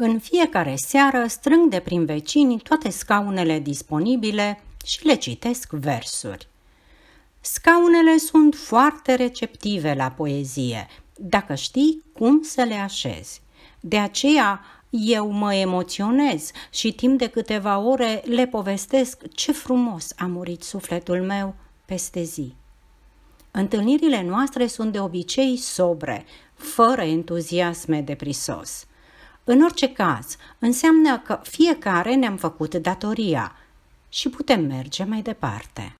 În fiecare seară strâng de prin vecini toate scaunele disponibile și le citesc versuri. Scaunele sunt foarte receptive la poezie, dacă știi cum să le așezi. De aceea eu mă emoționez și timp de câteva ore le povestesc ce frumos a murit sufletul meu peste zi. Întâlnirile noastre sunt de obicei sobre, fără entuziasme de prisos. În orice caz, înseamnă că fiecare ne-am făcut datoria și putem merge mai departe.